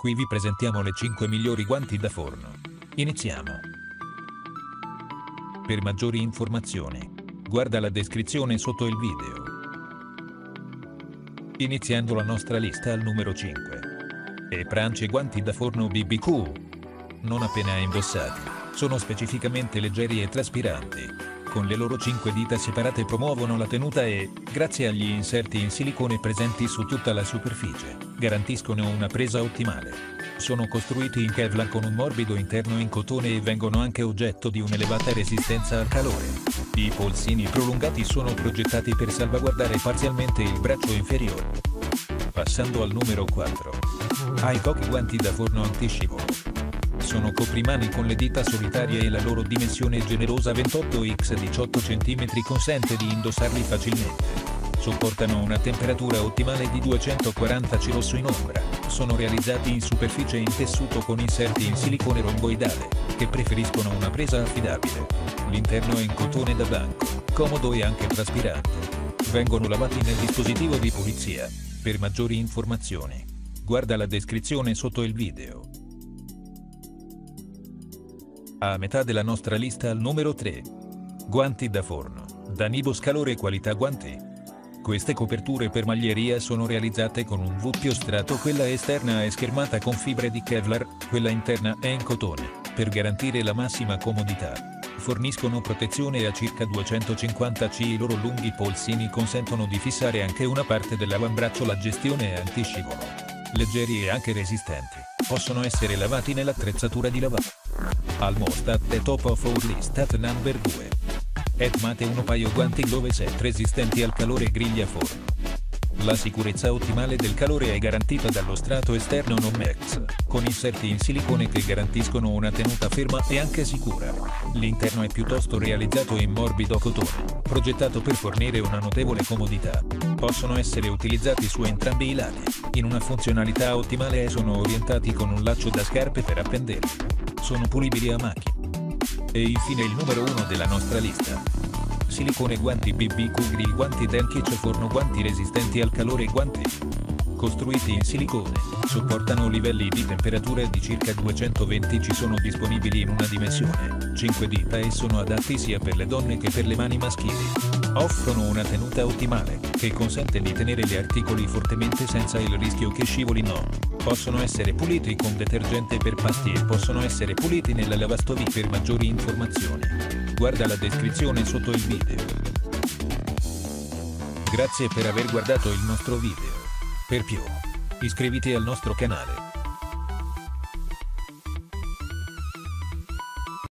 Qui vi presentiamo le 5 migliori guanti da forno. Iniziamo. Per maggiori informazioni, guarda la descrizione sotto il video. Iniziando la nostra lista al numero 5. E pranci guanti da forno BBQ. Non appena indossati, sono specificamente leggeri e traspiranti. Con le loro 5 dita separate promuovono la tenuta e, grazie agli inserti in silicone presenti su tutta la superficie, garantiscono una presa ottimale. Sono costruiti in Kevlar con un morbido interno in cotone e vengono anche oggetto di un'elevata resistenza al calore. I polsini prolungati sono progettati per salvaguardare parzialmente il braccio inferiore. Passando al numero 4. Ai pochi guanti da forno antiscivolo sono coprimani con le dita solitarie e la loro dimensione generosa 28x18 cm consente di indossarli facilmente. Sopportano una temperatura ottimale di 240 C in ombra. Sono realizzati in superficie in tessuto con inserti in silicone romboidale, che preferiscono una presa affidabile. L'interno è in cotone da banco, comodo e anche traspirante. Vengono lavati nel dispositivo di pulizia. Per maggiori informazioni, guarda la descrizione sotto il video. A metà della nostra lista al numero 3. Guanti da forno. Da Nibo Scalore Qualità Guanti. Queste coperture per maglieria sono realizzate con un doppio strato, quella esterna è schermata con fibre di Kevlar, quella interna è in cotone, per garantire la massima comodità. Forniscono protezione a circa 250 C. I loro lunghi polsini consentono di fissare anche una parte dell'avambraccio. La gestione antiscivolo. Leggeri e anche resistenti. Possono essere lavati nell'attrezzatura di lavoro. Almost at the top of our list at number 2. Etmate uno paio guanti Glove set resistenti al calore griglia forno. La sicurezza ottimale del calore è garantita dallo strato esterno Nomex, con inserti in silicone che garantiscono una tenuta ferma e anche sicura. L'interno è piuttosto realizzato in morbido cotone, progettato per fornire una notevole comodità. Possono essere utilizzati su entrambi i lati, in una funzionalità ottimale e sono orientati con un laccio da scarpe per appenderli sono pulibili a macchina. E infine il numero 1 della nostra lista. Silicone guanti BB Grill guanti Denkic forno guanti resistenti al calore guanti costruiti in silicone, sopportano livelli di temperatura di circa 220 ci sono disponibili in una dimensione, 5 dita e sono adatti sia per le donne che per le mani maschili. Offrono una tenuta ottimale, che consente di tenere gli articoli fortemente senza il rischio che scivolino. Possono essere puliti con detergente per pasti e possono essere puliti nella lavastoviglie per maggiori informazioni. Guarda la descrizione sotto il video. Grazie per aver guardato il nostro video. Per più, iscriviti al nostro canale.